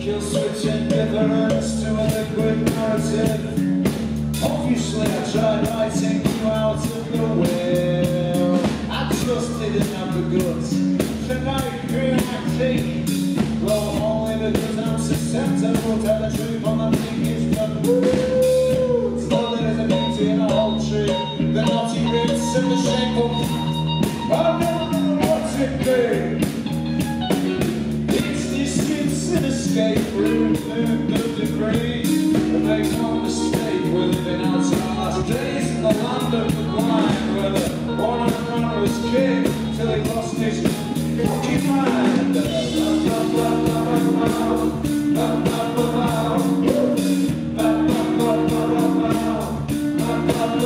Kill switching Slowly there's a beauty in the whole tree. The naughty roots and the shape of. I've never known what's it be. It's and escape room, third degree. And make no mistake, we're living outside days in the land of the blind, where the one on front was king till he lost his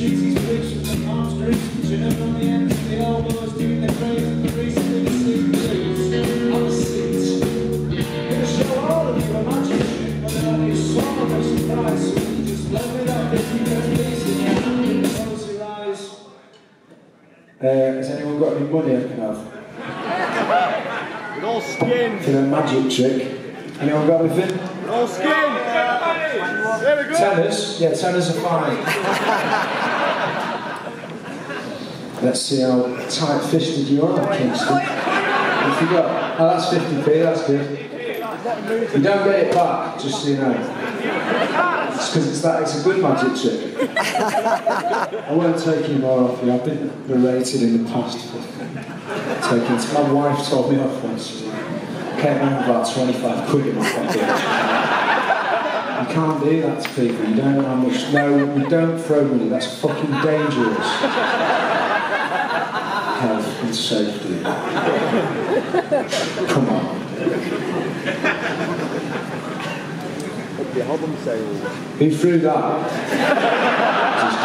money hands into empty pockets, we whip whip around with long suffering. House round to us. These streets are great so we can all fuck about how naked on the beach on some far off foreign land. We all get a commemorative destination for the peace treaties bridge from the palm streets. Chin on the ends of the elbows, doing the praise of the recently deceased blues. Have a seat. Gonna show all of you a magic trick, but there'll be so much surprise. So you just let it up if you get this in and close your eyes. Uh, has anyone got any money I can have? With all skin. For the magic trick? Anyone got anything? With all skin. There we go. Tenors? Yeah, tenors are fine. Let's see how tight fisted you are, Kingston. If you got, oh, that's 50p, that's good. You don't get it back, just so you know. It's because it's that, it's a good magic trick. I won't take any more off you. I've been berated in the past for taking. My wife told me off once. Came home about 25 quid in my pocket. You can't do that to people. You don't know how much. No, you don't throw money. That's fucking dangerous. Safety. Come on. Album threw that? Just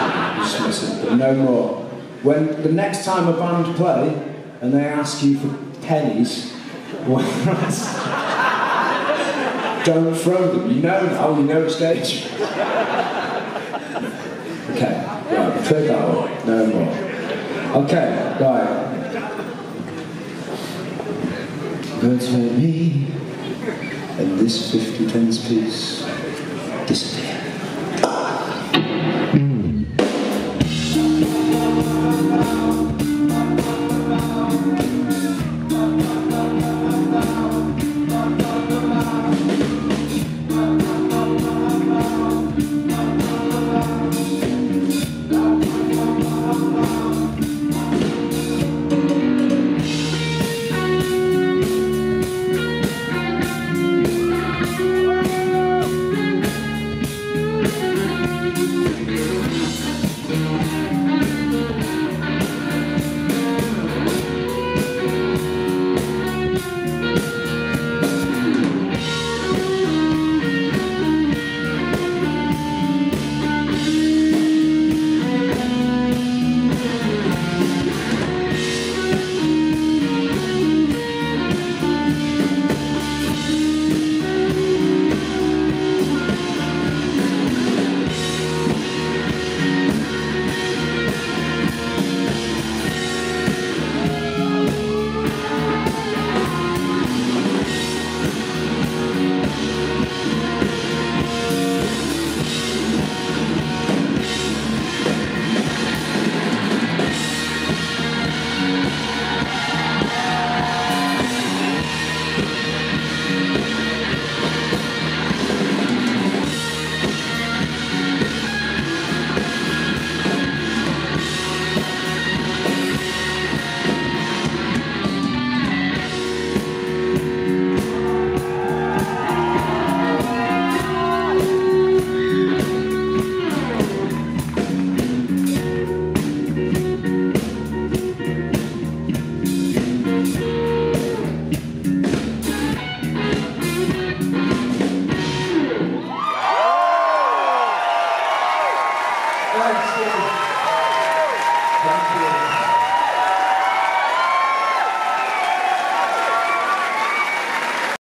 but no more. When the next time a band play and they ask you for pennies, don't throw them. You know now, you know it's dangerous. Okay, right, we've that one. No more. Okay, right. Birds made me, and this 50 pence piece disappear.